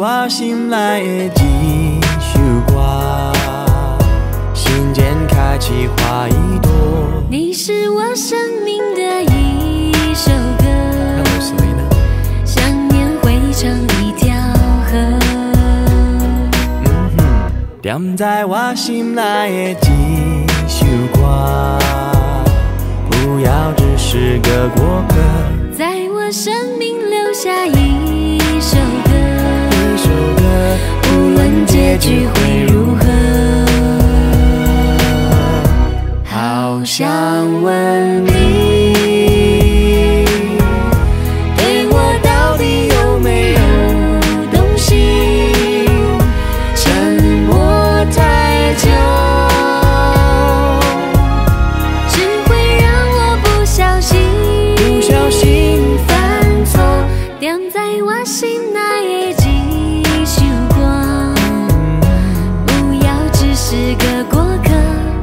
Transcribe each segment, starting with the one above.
是我心内的一首歌，心间开起花一朵。你是我生命的一首歌？想念汇成一条河。嗯哼，踮在我心内的一首歌，不要只是个过客。在我生命留下一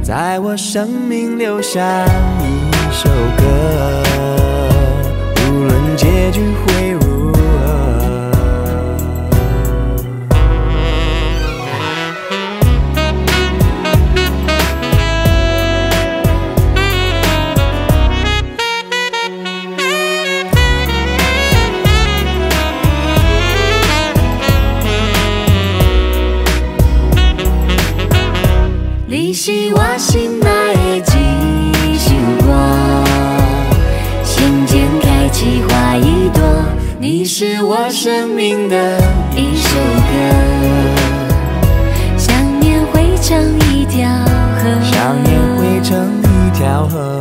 在我生命留下一首歌，无论结局会如生命的一首歌，想念汇成一条河。想念汇成一条河。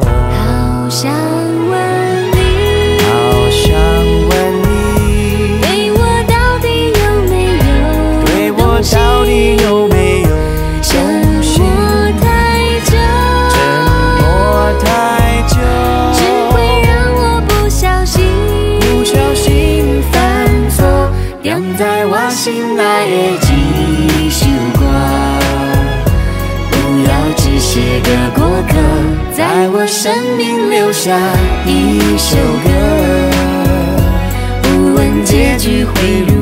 心内的一束光，不要只是个过客，在我生命留下一首歌，不问结局会如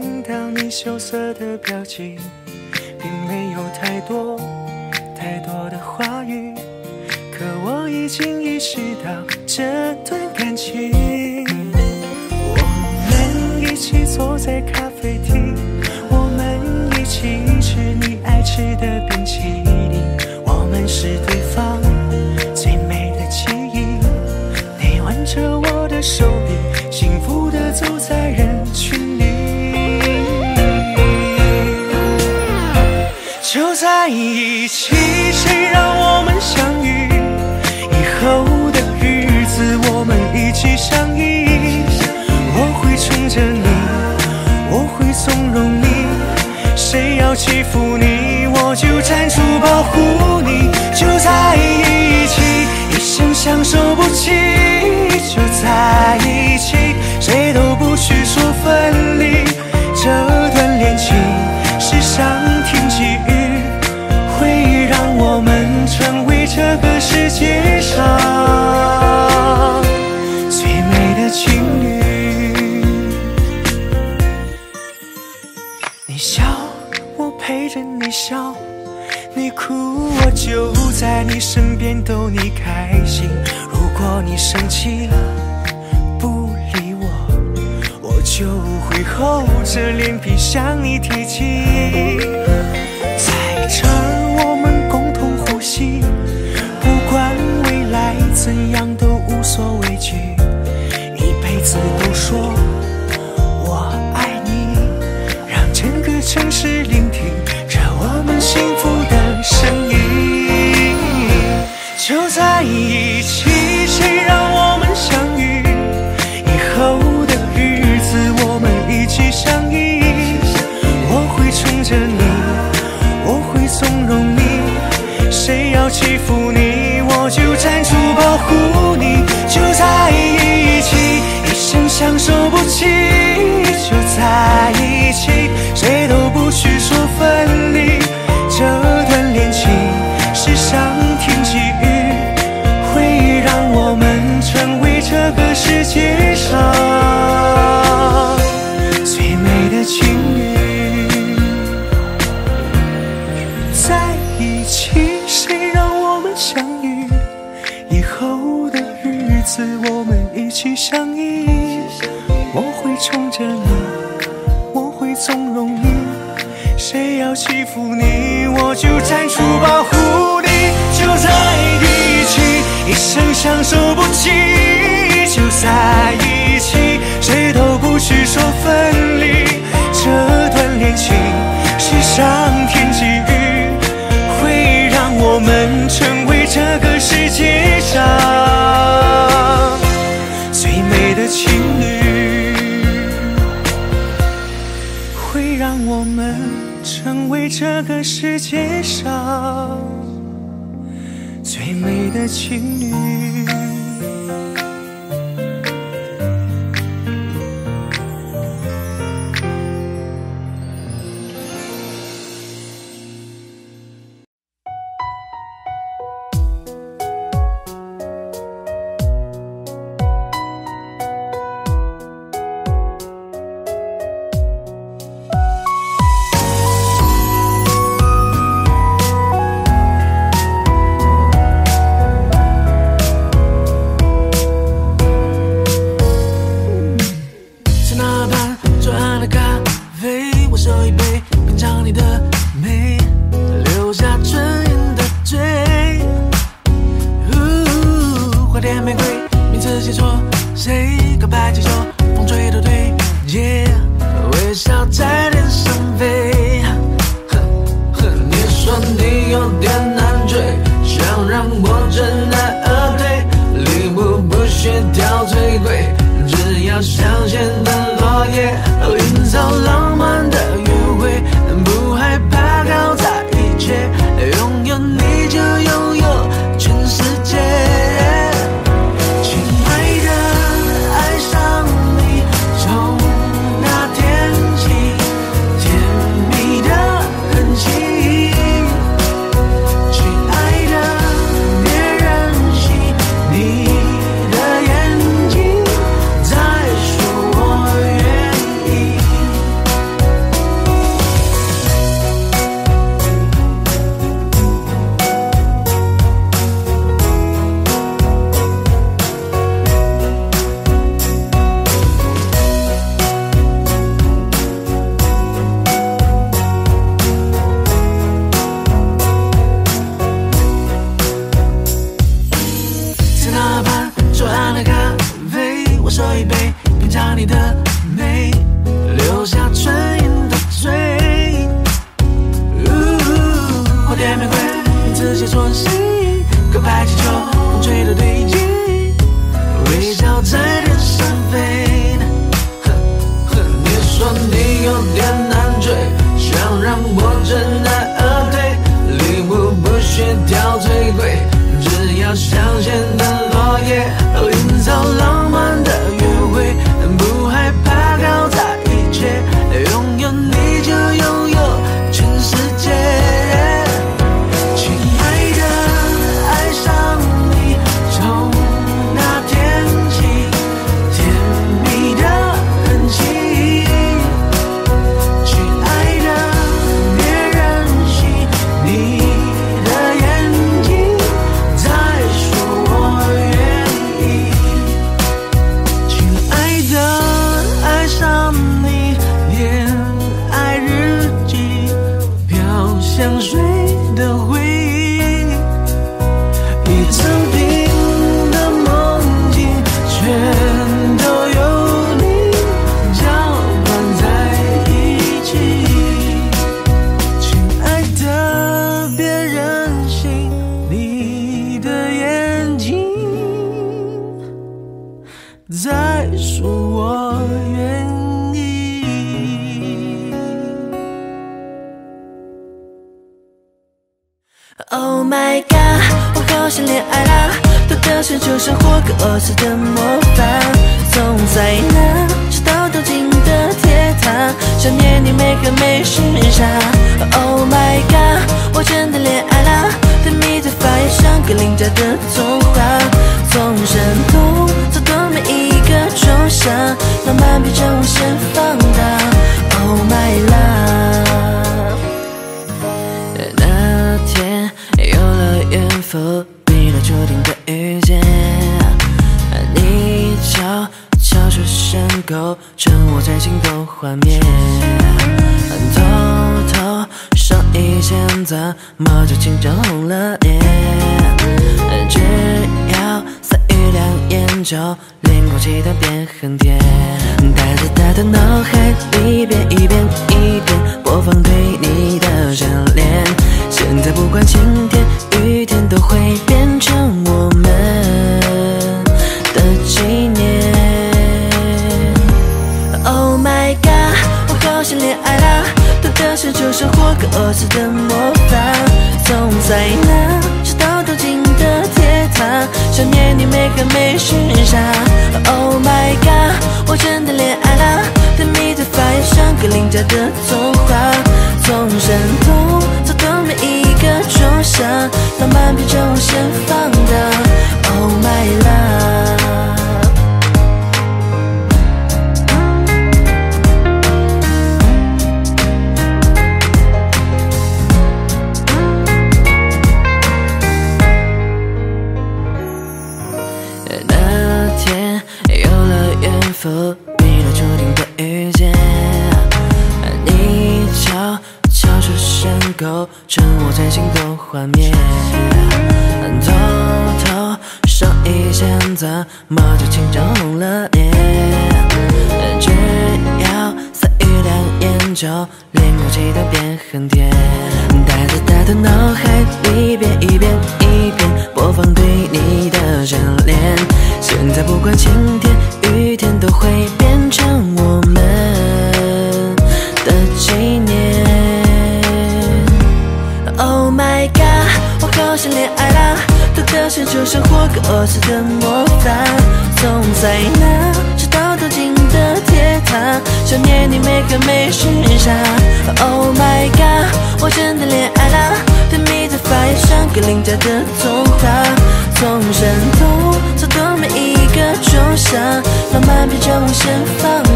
看到你羞涩的表情，并没有太多太多的话语，可我已经意识到这段感情。我们一起坐在咖啡厅，我们一起吃你爱吃的冰淇淋，我们是对方最美的记忆。你挽着我的手负你，我就站出保护你。就在一起，一生相守不弃。就在一起，笑；你哭，我就在你身边逗你开心。如果你生气了，不理我，我就会厚着脸皮向你提起。在这儿，我们共同呼吸，不管未来怎样都无所畏惧，一辈子都说我爱你。让整个城市里天气雨会让我们成为这个世界上最美的情侣。在一起，谁让我们相遇？以后的日子我们一起相依，我会宠着你，我会纵容你，谁要欺负你，我就站出保护。生相守不弃就在一起谁都不许说分离这段恋情是上天给予会让我们成为这个世界上最美的情侣会让我们成为这个世界上。情侣。Oh my god，我好想恋爱啦，多的心就像霍格沃茨的魔法，从灾难直到东京的铁塔，想念你每个美食家。Oh my god，我真的恋爱啦，甜蜜的发芽像格林家的童话，从山东走到每一个仲夏，浪漫变成无限放大。Oh my love。否避了注定的遇见你悄悄出现构成我最心动画面偷偷上一线怎么就紧张红了脸只要三语两言就令空气都变很甜带在他的脑海一遍一遍一遍播放对你的眷恋现在不管晴天雨天，都会变成我们的纪念。Oh my god，我好想恋爱啦！多的是就生活个儿子的魔法，从塞纳直到东京的铁塔，想念你每个没时差。Oh my god，我真的恋爱啦！甜蜜的发芽像个邻家的童话，从山头走到每一个仲夏，浪漫变成无限放大。Oh my love。画面。偷偷手一牵，怎么就紧张红了脸？只要三语两言，就连空气都变很甜。带着他的脑海里，一遍一遍一遍播放对你的眷恋。现在不管晴天雨天，就像活个儿子的魔法，从在那直到走进的铁塔，想念你每个没时差。Oh my god，我真的恋爱啦！甜蜜的发芽像个邻家的童话，从山头走到每一个仲夏，浪漫变成无限放大。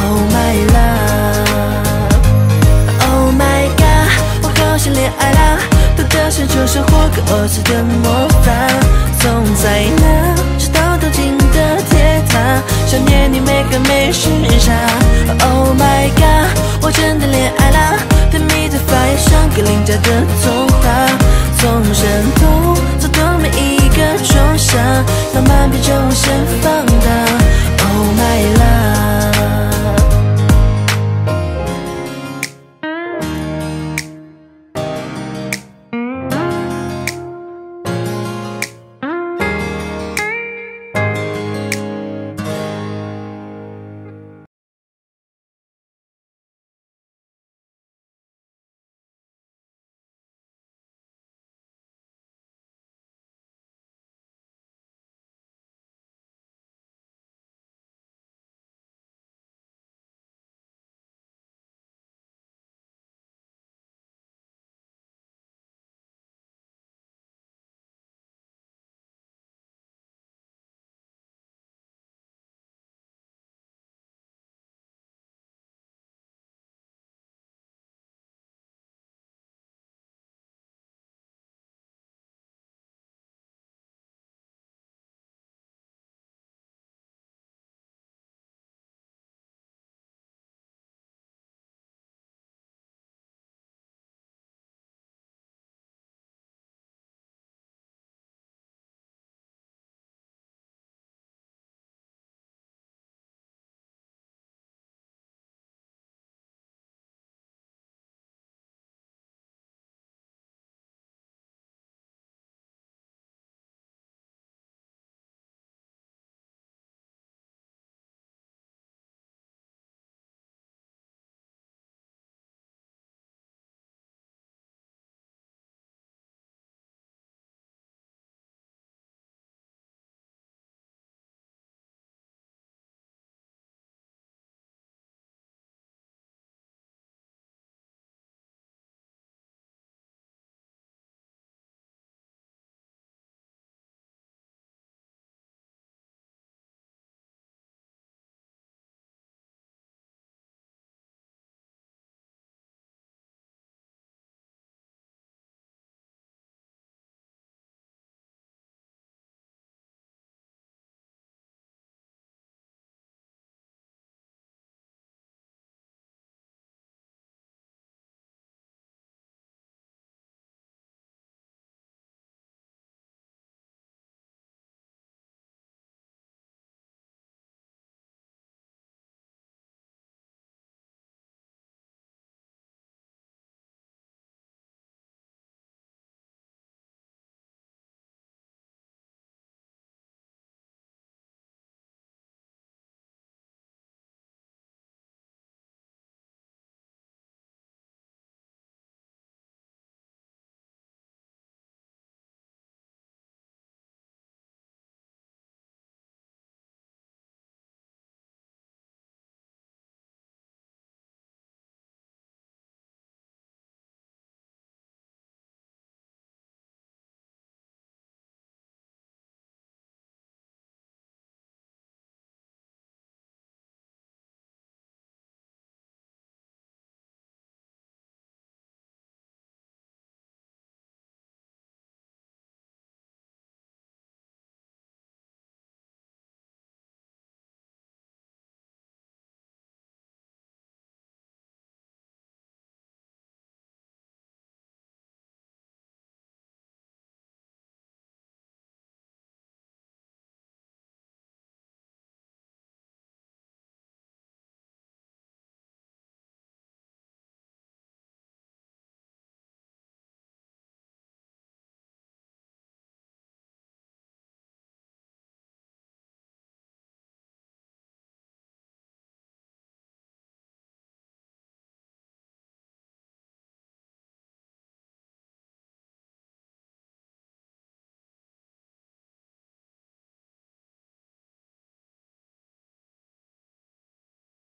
Oh my love，Oh my god，我好想恋爱啦！就像霍格沃兹的魔法，从在那直到东京的铁塔，想念你每个每时刹。Oh my god，我真的恋爱啦，甜蜜的发芽像格林家的童话，从山东走到每一个仲夏，浪漫变成无限放大。Oh my love。